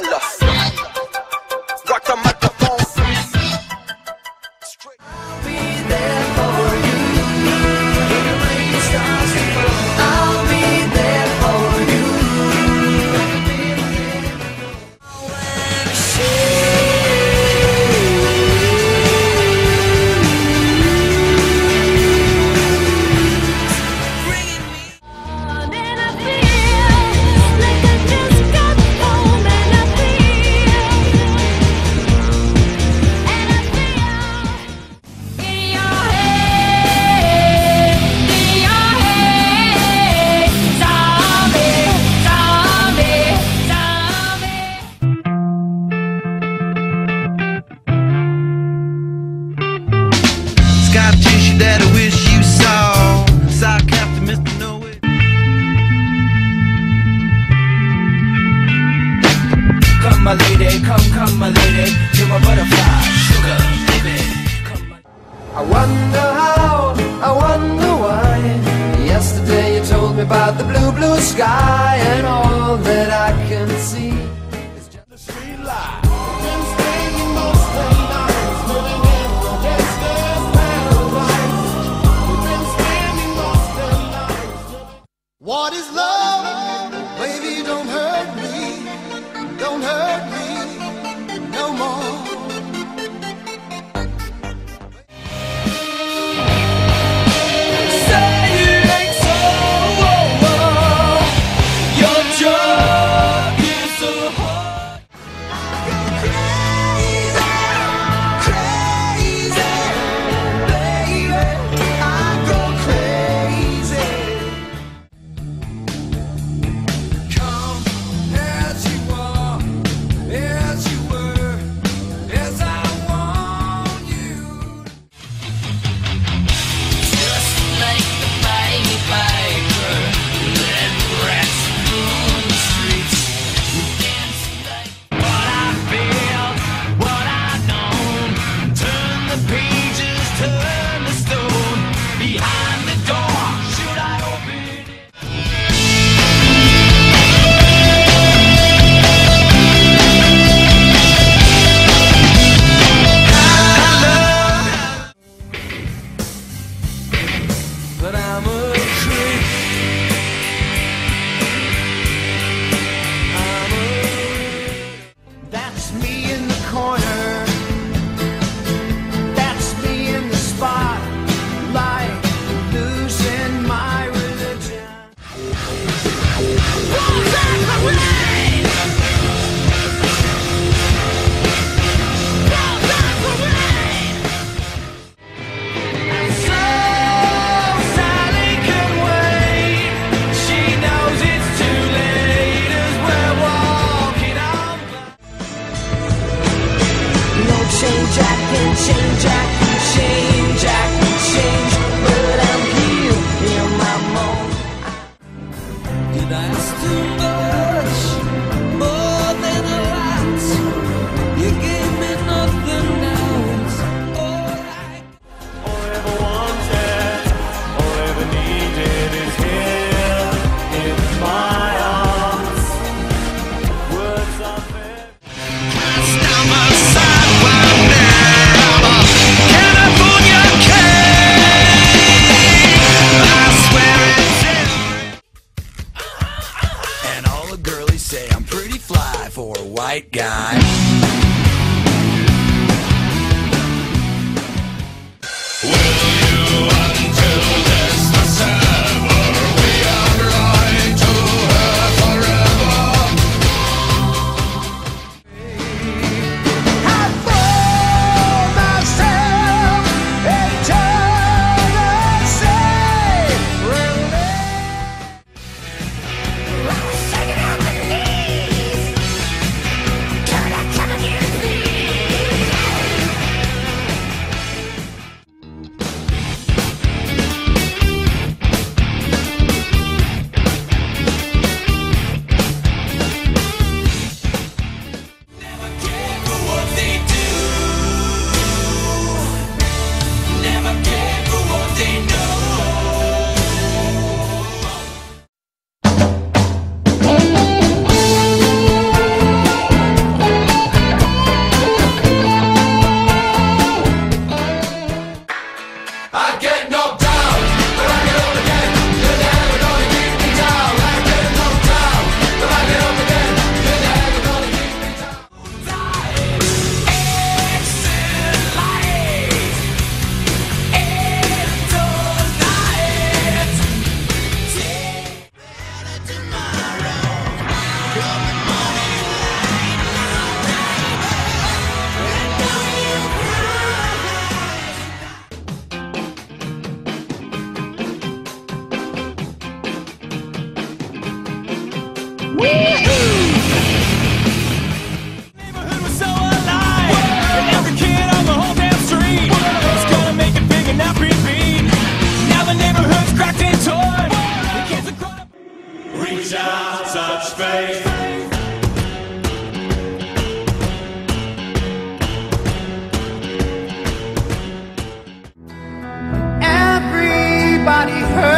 Bella. that I wish you saw. Sock Captain Mr. Know It. Come, my lady, come, come, my lady. You're my butterfly, sugar, baby. Come, my... I wonder how, I wonder why. Yesterday you told me about the blue, blue sky. God is love. I too know? I. everybody hurts